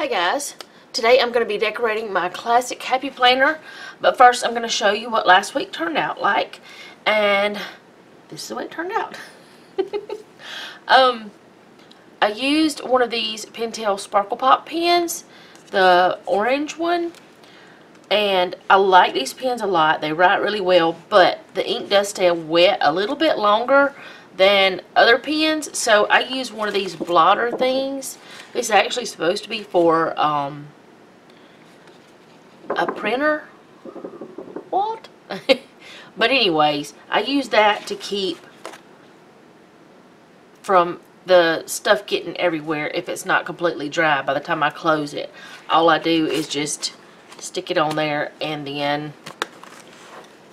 Hey guys, today I'm going to be decorating my classic happy planner, but first I'm going to show you what last week turned out like, and this is the way it turned out. um, I used one of these Pentel Sparkle Pop pens, the orange one, and I like these pens a lot. They write really well, but the ink does stay wet a little bit longer than other pens, so I use one of these blotter things. Is actually supposed to be for um, a printer. What? but anyways, I use that to keep from the stuff getting everywhere if it's not completely dry by the time I close it. All I do is just stick it on there and then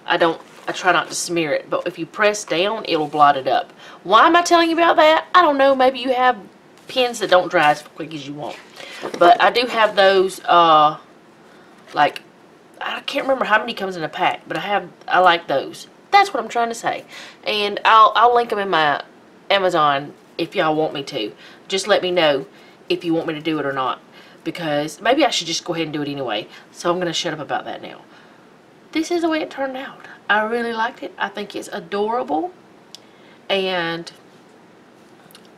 I don't I try not to smear it but if you press down it'll blot it up why am I telling you about that I don't know maybe you have pens that don't dry as quick as you want but I do have those uh like I can't remember how many comes in a pack but I have I like those that's what I'm trying to say and I'll, I'll link them in my Amazon if y'all want me to just let me know if you want me to do it or not because maybe I should just go ahead and do it anyway. So I'm going to shut up about that now. This is the way it turned out. I really liked it. I think it's adorable. And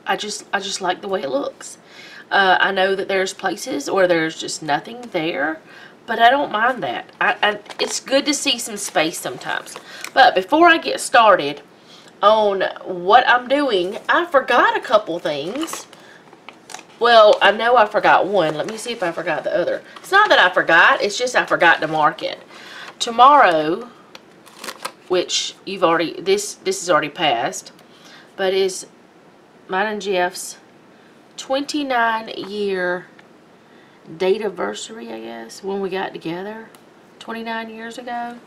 I just I just like the way it looks. Uh, I know that there's places or there's just nothing there, but I don't mind that. I, I, it's good to see some space sometimes. But before I get started on what I'm doing, I forgot a couple things well, I know I forgot one. Let me see if I forgot the other. It's not that I forgot. It's just I forgot to mark it. Tomorrow, which you've already, this, this is already passed, but is mine and Jeff's 29 year date anniversary, I guess, when we got together 29 years ago.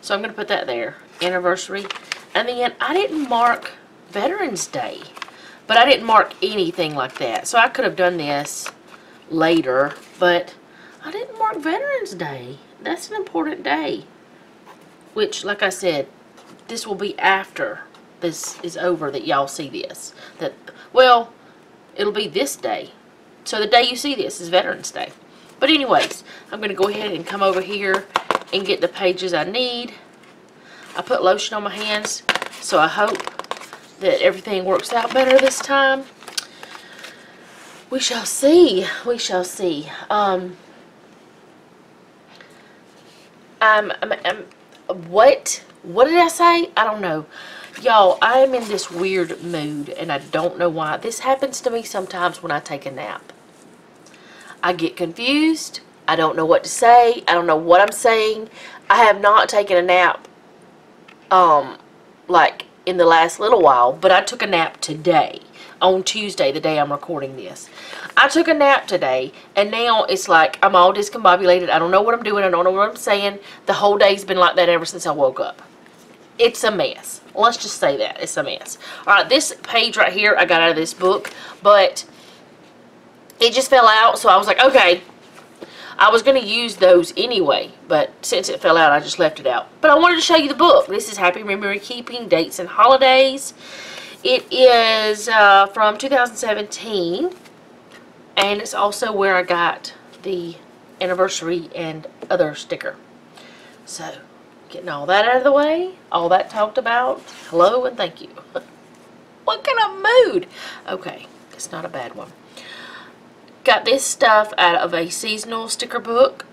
So I'm going to put that there, anniversary. And then I didn't mark Veterans Day. But I didn't mark anything like that. So I could have done this later. But I didn't mark Veterans Day. That's an important day. Which, like I said, this will be after this is over that y'all see this. That Well, it'll be this day. So the day you see this is Veterans Day. But anyways, I'm going to go ahead and come over here and get the pages I need. I put lotion on my hands, so I hope that everything works out better this time. We shall see. We shall see. Um, I'm, I'm, what, what did I say? I don't know. Y'all, I am in this weird mood, and I don't know why. This happens to me sometimes when I take a nap. I get confused. I don't know what to say. I don't know what I'm saying. I have not taken a nap, um, like, in the last little while, but I took a nap today, on Tuesday, the day I'm recording this. I took a nap today, and now it's like I'm all discombobulated. I don't know what I'm doing. I don't know what I'm saying. The whole day's been like that ever since I woke up. It's a mess. Let's just say that. It's a mess. Alright, this page right here I got out of this book, but it just fell out, so I was like, okay, I was going to use those anyway, but since it fell out, I just left it out. But I wanted to show you the book. This is Happy Memory Keeping, Dates and Holidays. It is uh, from 2017, and it's also where I got the anniversary and other sticker. So, getting all that out of the way, all that talked about, hello and thank you. what kind of mood? Okay, it's not a bad one. Got this stuff out of a seasonal sticker book.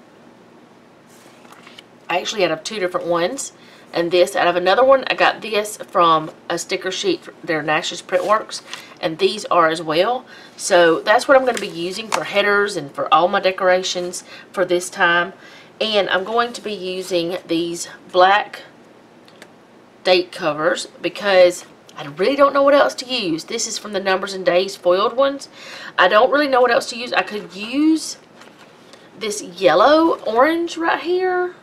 Actually out of two different ones. And this out of another one. I got this from a sticker sheet. They're Nash's Printworks. And these are as well. So that's what I'm going to be using for headers and for all my decorations for this time. And I'm going to be using these black date covers because I really don't know what else to use. This is from the Numbers and Days foiled ones. I don't really know what else to use. I could use this yellow orange right here.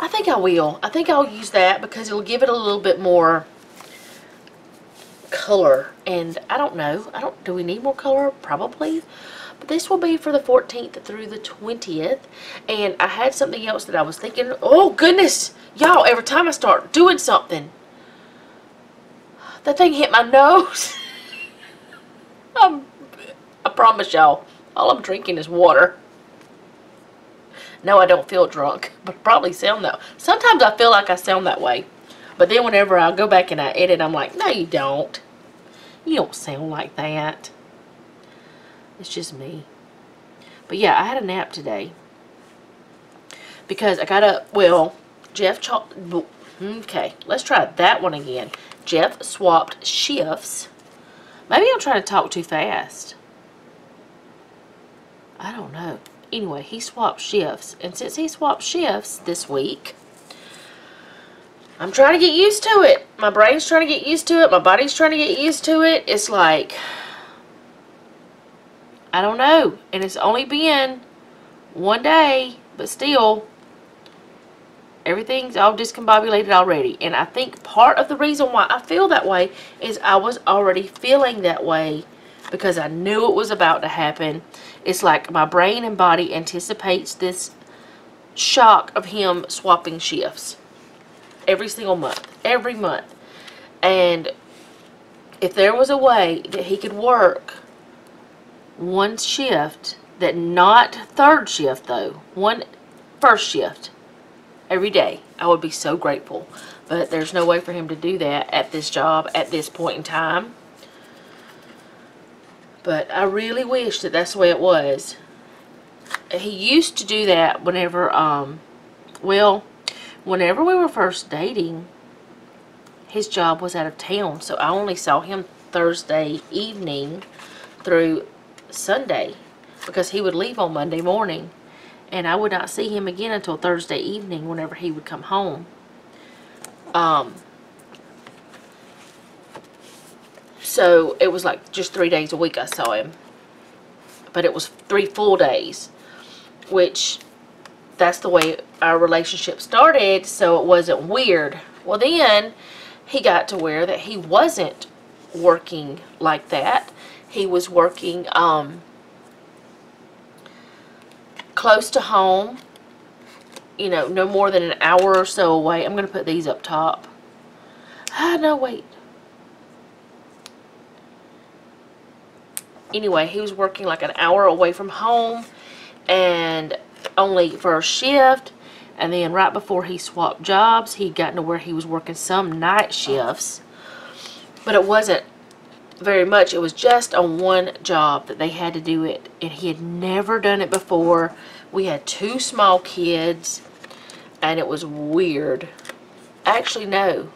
I think I will. I think I'll use that because it'll give it a little bit more color. And I don't know. I don't. Do we need more color? Probably. But this will be for the 14th through the 20th. And I had something else that I was thinking. Oh, goodness. Y'all, every time I start doing something, that thing hit my nose. I'm, I'm promise y'all, all I'm drinking is water. No, I don't feel drunk, but probably sound that. Sometimes I feel like I sound that way. But then whenever I go back and I edit, I'm like, no, you don't. You don't sound like that. It's just me. But yeah, I had a nap today. Because I got up, well, Jeff, okay, let's try that one again. Jeff swapped shifts. Maybe I'm trying to talk too fast. I don't know. Anyway, he swapped shifts. And since he swapped shifts this week, I'm trying to get used to it. My brain's trying to get used to it. My body's trying to get used to it. It's like, I don't know. And it's only been one day, but still, everything's all discombobulated already. And I think part of the reason why I feel that way is I was already feeling that way because I knew it was about to happen. It's like my brain and body anticipates this shock of him swapping shifts every single month, every month. And if there was a way that he could work one shift, that not third shift though, one first shift every day, I would be so grateful. But there's no way for him to do that at this job at this point in time. But I really wish that that's the way it was. He used to do that whenever, um, well, whenever we were first dating, his job was out of town. So I only saw him Thursday evening through Sunday because he would leave on Monday morning. And I would not see him again until Thursday evening whenever he would come home. Um, So it was like just three days a week I saw him. But it was three full days, which that's the way our relationship started, so it wasn't weird. Well, then he got to where that he wasn't working like that. He was working um, close to home, you know, no more than an hour or so away. I'm going to put these up top. Ah, no, wait. anyway, he was working like an hour away from home and only for a shift. And then right before he swapped jobs, he'd gotten to where he was working some night shifts. But it wasn't very much. It was just on one job that they had to do it. And he had never done it before. We had two small kids. And it was weird. Actually, no.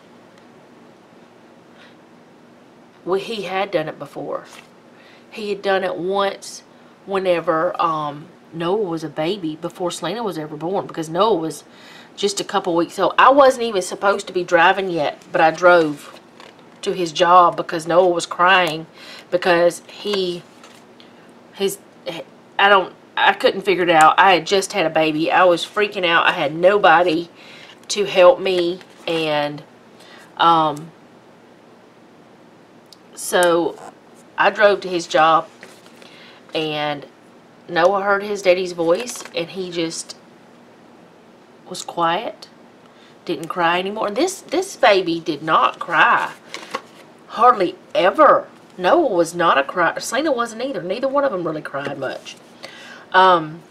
Well, he had done it before. He had done it once whenever um, Noah was a baby before Selena was ever born because Noah was just a couple weeks old. I wasn't even supposed to be driving yet, but I drove to his job because Noah was crying because he, his, I don't, I couldn't figure it out. I had just had a baby. I was freaking out. I had nobody to help me and, um, so I drove to his job and Noah heard his daddy's voice and he just was quiet. Didn't cry anymore. This, this baby did not cry. Hardly ever. Noah was not a cry. Selena wasn't either. Neither one of them really cried much. Um,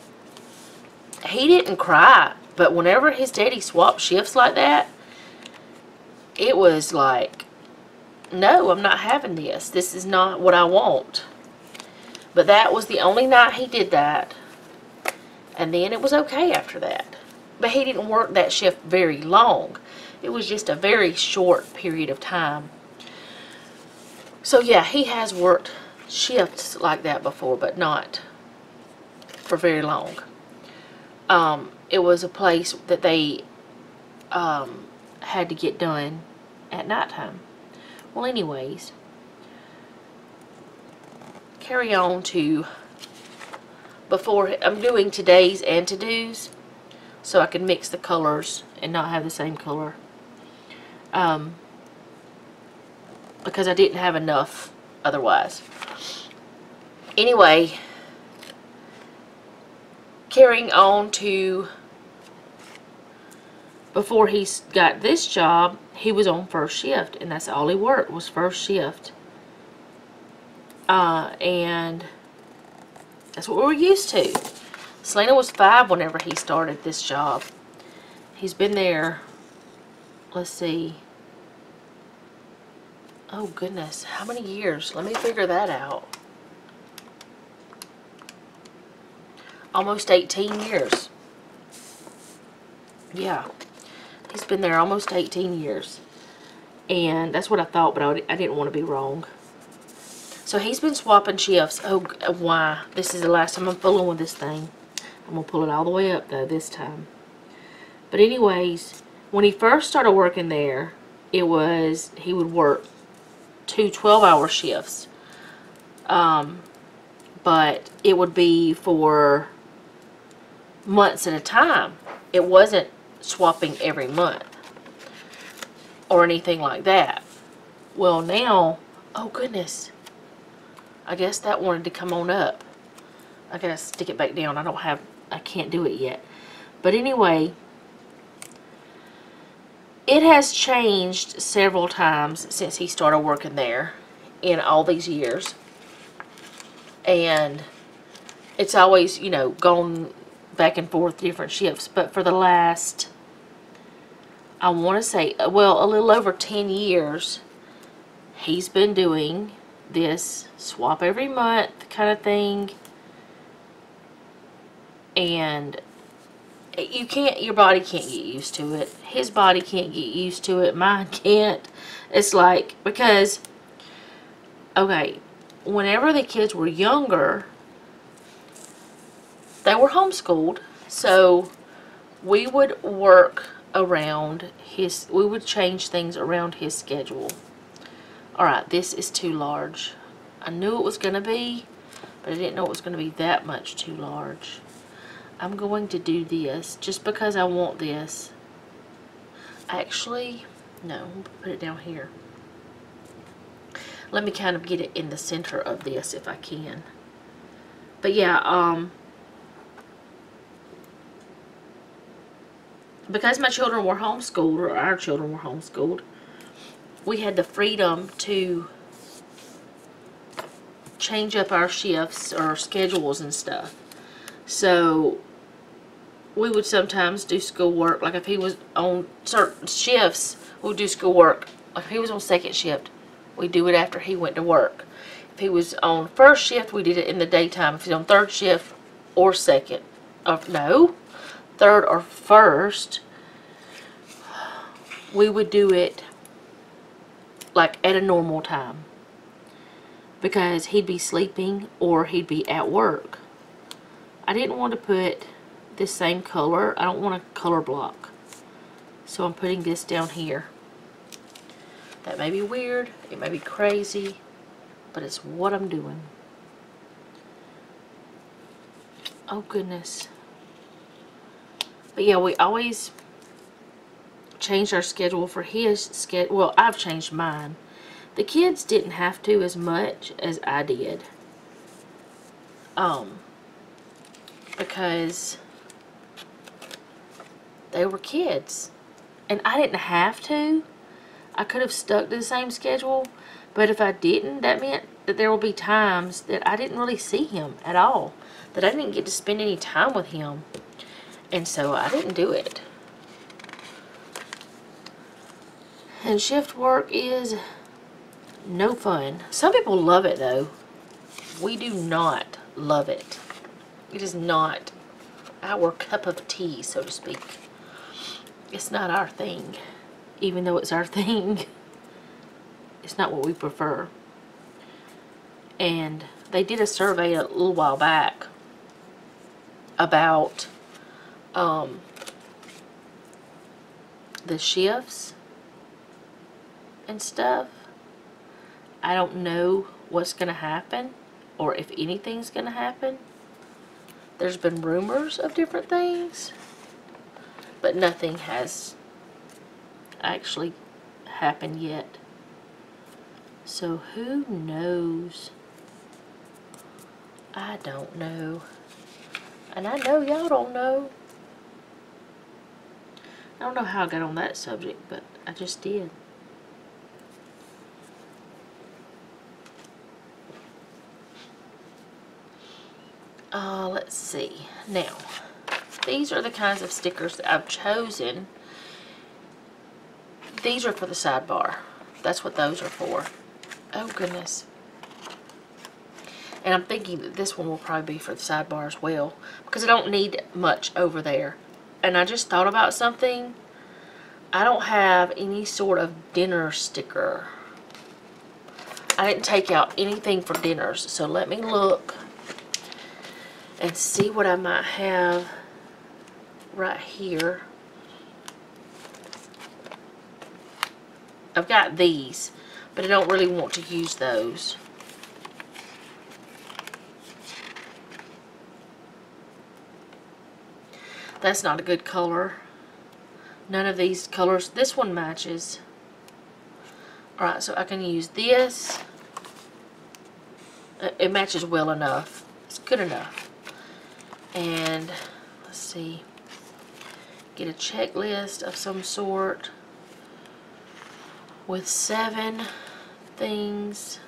he didn't cry. But whenever his daddy swapped shifts like that, it was like no, I'm not having this. This is not what I want. But that was the only night he did that. And then it was okay after that. But he didn't work that shift very long. It was just a very short period of time. So yeah, he has worked shifts like that before, but not for very long. Um, it was a place that they um, had to get done at nighttime. Well, anyways, carry on to before I'm doing today's and to-dos so I can mix the colors and not have the same color. Um, because I didn't have enough otherwise. Anyway, carrying on to before he got this job, he was on first shift, and that's all he worked was first shift. Uh, and That's what we were used to. Selena was five whenever he started this job. He's been there, let's see. Oh goodness, how many years? Let me figure that out. Almost 18 years. Yeah. He's been there almost 18 years. And that's what I thought, but I, didn't want to be wrong. So he's been swapping shifts. Oh, uh, why? This is the last time I'm fooling with this thing. I'm going to pull it all the way up, though, this time. But anyways, when he first started working there, it was, he would work two 12-hour shifts. Um, but it would be for months at a time. It wasn't swapping every month or anything like that. Well, now, oh goodness, I guess that wanted to come on up. I gotta stick it back down. I don't have, I can't do it yet. But anyway, it has changed several times since he started working there in all these years. And it's always, you know, gone back and forth different shifts. But for the last, I want to say, uh, well, a little over 10 years, he's been doing this swap every month kind of thing. And you can't, your body can't get used to it. His body can't get used to it. Mine can't. It's like, because, okay, whenever the kids were younger, they were homeschooled. So we would work around his, we would change things around his schedule. Alright, this is too large. I knew it was going to be, but I didn't know it was going to be that much too large. I'm going to do this just because I want this. Actually, no, put it down here. Let me kind of get it in the center of this if I can. But yeah, um, because my children were homeschooled, or our children were homeschooled, we had the freedom to change up our shifts or schedules and stuff. So we would sometimes do schoolwork. Like if he was on certain shifts, we'd do schoolwork. Like if he was on second shift, we'd do it after he went to work. If he was on first shift, we did it in the daytime. If he's on third shift or second, or no, third or first, we would do it like at a normal time because he'd be sleeping or he'd be at work. I didn't want to put this same color. I don't want a color block. So I'm putting this down here. That may be weird. It may be crazy. But it's what I'm doing. Oh goodness. But yeah, we always change our schedule for his schedule. Well, I've changed mine. The kids didn't have to as much as I did. Um, because they were kids. And I didn't have to. I could have stuck to the same schedule. But if I didn't, that meant that there will be times that I didn't really see him at all. That I didn't get to spend any time with him. And so I didn't do it. And shift work is no fun. Some people love it though. We do not love it. It is not our cup of tea, so to speak it's not our thing. Even though it's our thing, it's not what we prefer. And they did a survey a little while back about um, the shifts and stuff. I don't know what's going to happen or if anything's going to happen. There's been rumors of different things but nothing has actually happened yet. So who knows? I don't know. And I know y'all don't know. I don't know how I got on that subject, but I just did. Uh, let's see. Now, these are the kinds of stickers that I've chosen. These are for the sidebar. That's what those are for. Oh, goodness. And I'm thinking that this one will probably be for the sidebar as well. Because I don't need much over there. And I just thought about something. I don't have any sort of dinner sticker. I didn't take out anything for dinners. So let me look and see what I might have right here. I've got these, but I don't really want to use those. That's not a good color. None of these colors. This one matches. Alright, so I can use this. Uh, it matches well enough. It's good enough. And, let's see. Get a checklist of some sort with seven things.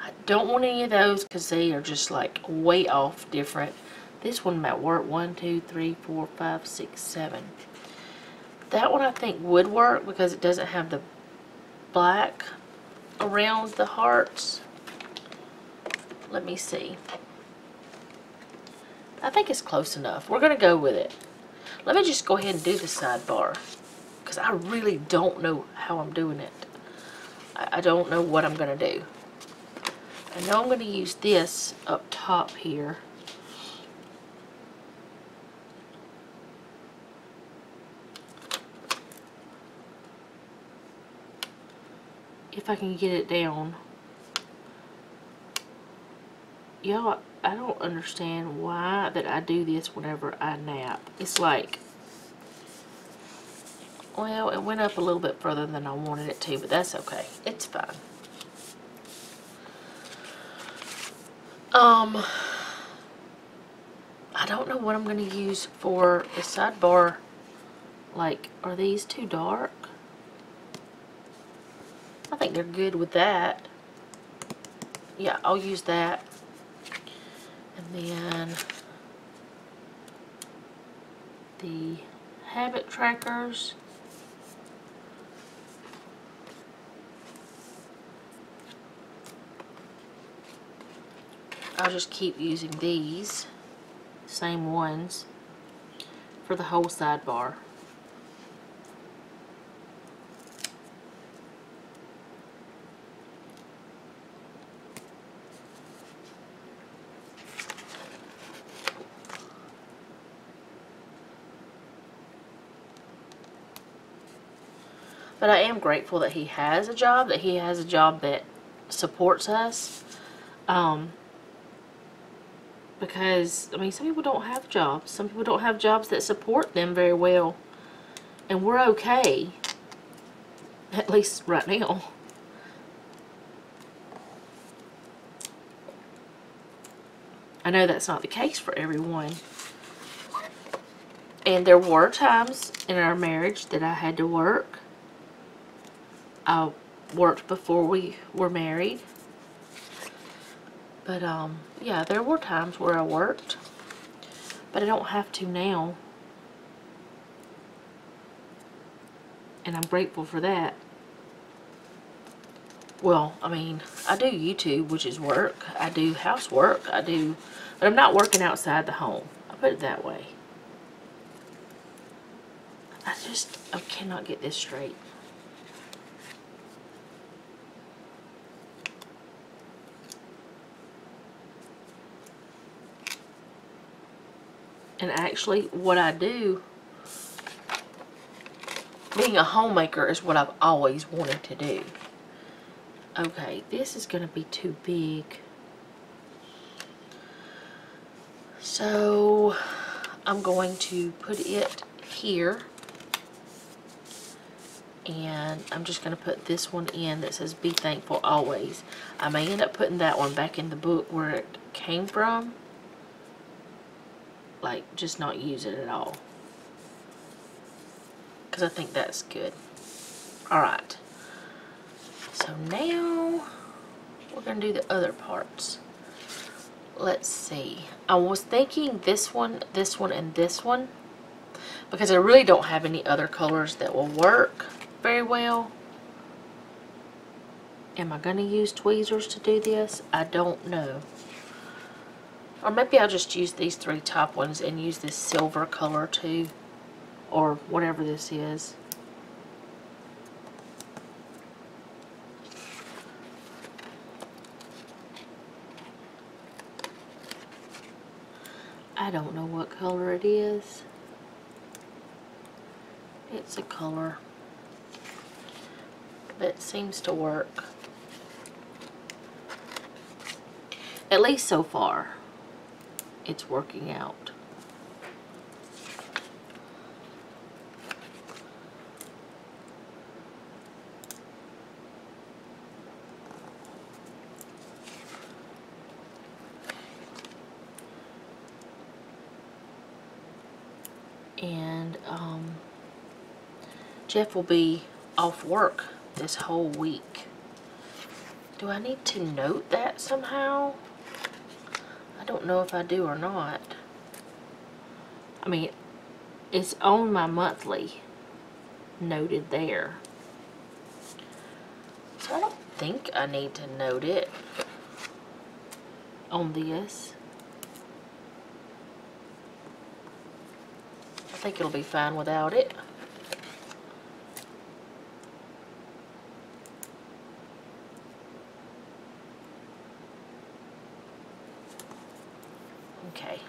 I don't want any of those because they are just like way off different. This one might work. One, two, three, four, five, six, seven. That one I think would work because it doesn't have the black around the hearts. Let me see. I think it's close enough. We're going to go with it. Let me just go ahead and do the sidebar because I really don't know how I'm doing it. I, I don't know what I'm going to do. I know I'm going to use this up top here. If I can get it down. Y'all, I don't understand why that I do this whenever I nap. It's like, well, it went up a little bit further than I wanted it to, but that's okay. It's fine. Um, I don't know what I'm going to use for the sidebar. Like, are these too dark? I think they're good with that. Yeah, I'll use that. Then the habit trackers. I'll just keep using these same ones for the whole sidebar. But I am grateful that he has a job, that he has a job that supports us. Um, because, I mean, some people don't have jobs. Some people don't have jobs that support them very well. And we're okay. At least right now. I know that's not the case for everyone. And there were times in our marriage that I had to work. I worked before we were married. But, um, yeah, there were times where I worked. But I don't have to now. And I'm grateful for that. Well, I mean, I do YouTube, which is work. I do housework. I do, but I'm not working outside the home. I put it that way. I just, I cannot get this straight. And actually, what I do, being a homemaker is what I've always wanted to do. Okay, this is going to be too big. So, I'm going to put it here. And I'm just going to put this one in that says be thankful always. I may end up putting that one back in the book where it came from like just not use it at all because I think that's good alright so now we're to do the other parts let's see. I was thinking this one, this one, and this one. Because I really don't have any other colors that will work very well. Am I to use tweezers to do this? I don't know. Or maybe I'll just use these three top ones and use this silver color too. Or whatever this is. I don't know what color it is. It's a color that seems to work. At least so far, it's working out. And um, Jeff will be off work this whole week. Do I need to note that somehow? I don't know if I do or not. I mean, it's on my monthly noted there. So I don't think I need to note it on this. I think it'll be fine without it. Okay.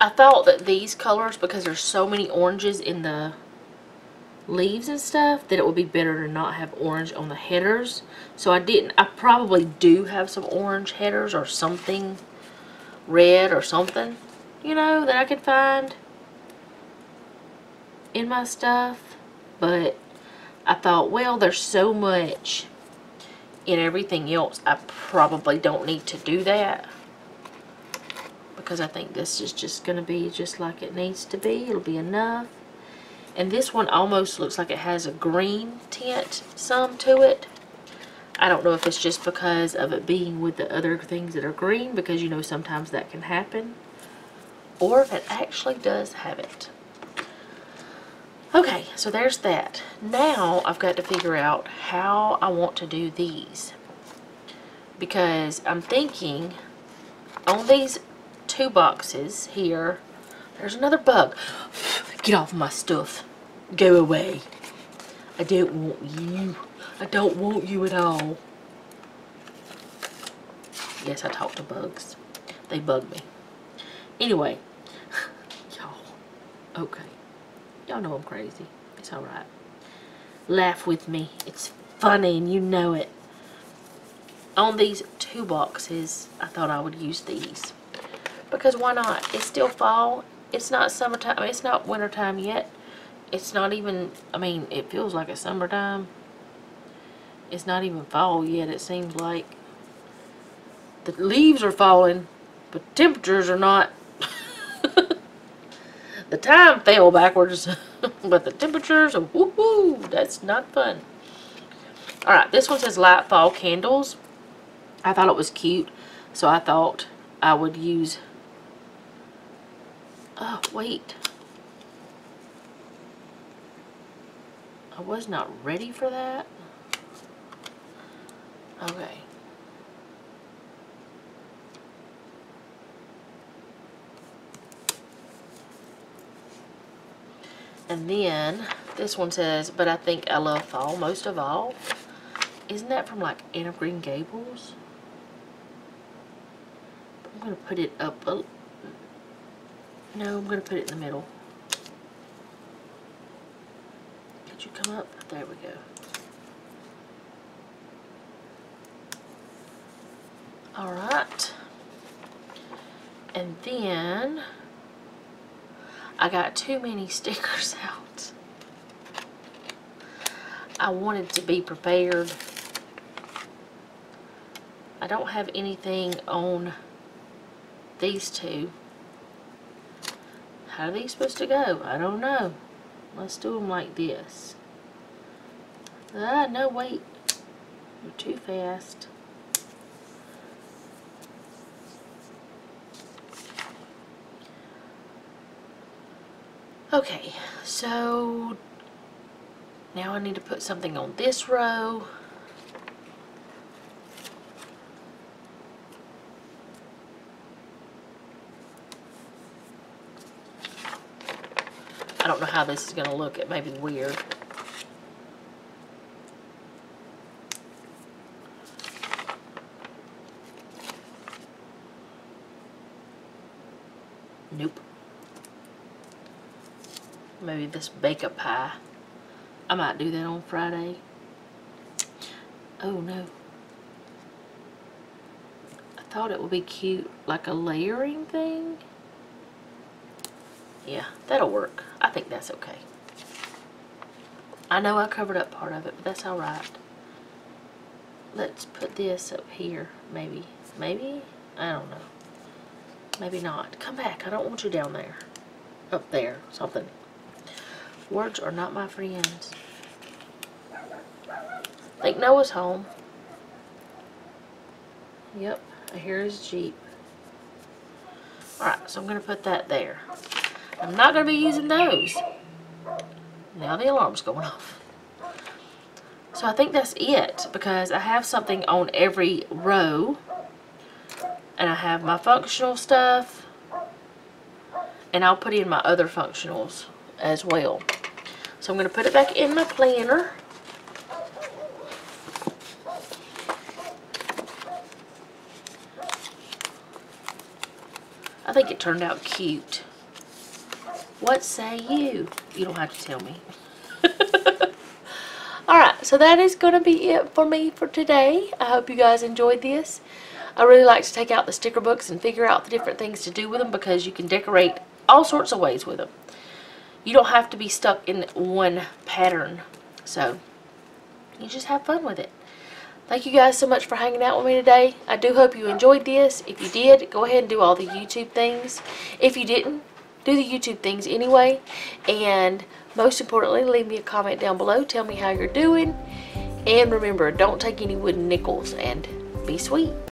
I thought that these colors, because there's so many oranges in the leaves and stuff, that it would be better to not have orange on the headers. So I didn't, I probably do have some orange headers or something red or something, you know, that I could find in my stuff. But I thought, well, there's so much in everything else, I probably don't need to do that. Because I think this is just going to be just like it needs to be. It'll be enough. And this one almost looks like it has a green tint some to it. I don't know if it's just because of it being with the other things that are green, because you know sometimes that can happen. Or if it actually does have it. Okay, so there's that. Now I've got to figure out how I want to do these. Because I'm thinking on these two boxes here, there's another bug. Get off my stuff. Go away. I don't want you. I don't want you at all. Yes, I talk to bugs. They bug me. Anyway. Y'all. Okay. Y'all know I'm crazy. It's alright. Laugh with me. It's funny and you know it. On these two boxes, I thought I would use these. Because why not? It's still fall. It's not summertime. It's not wintertime yet. It's not even, I mean, it feels like it's summertime. It's not even fall yet, it seems like. The leaves are falling, but temperatures are not. the time fell backwards, but the temperatures woohoo, that's not fun. Alright, this one says light fall candles. I thought it was cute, so I thought I would use Oh, wait. I was not ready for that. Okay. And then, this one says, but I think I love fall most of all. Isn't that from like Anne of Green Gables? I'm going to put it up a no, I'm going to put it in the middle. Could you come up? There we go. Alright. And then I got too many stickers out. I wanted to be prepared. I don't have anything on these two. How are these supposed to go? I don't know. Let's do them like this. Ah, no, wait. You're too fast. Okay, so now I need to put something on this row. I don't know how this is going to look. It may be weird. Nope. Maybe this bake a pie. I might do that on Friday. Oh no. I thought it would be cute, like a layering thing. Yeah, that'll work. I think that's okay. I know I covered up part of it, but that's alright. Let's put this up here, maybe. Maybe? I don't know. Maybe not. Come back. I don't want you down there. Up there. Something. Words are not my friends. think Noah's home. Yep. I hear his Jeep. Alright, so I'm going to put that there. I'm not going to be using those. Now the alarm's going off. So I think that's it because I have something on every row. And I have my functional stuff. And I'll put in my other functionals as well. So I'm going to put it back in my planner. I think it turned out cute. What say you? You don't have to tell me. Alright, so that is going to be it for me for today. I hope you guys enjoyed this. I really like to take out the sticker books and figure out the different things to do with them because you can decorate all sorts of ways with them. You don't have to be stuck in one pattern. So, you just have fun with it. Thank you guys so much for hanging out with me today. I do hope you enjoyed this. If you did, go ahead and do all the YouTube things. If you didn't, do the YouTube things anyway. And most importantly, leave me a comment down below. Tell me how you're doing. And remember, don't take any wooden nickels and be sweet.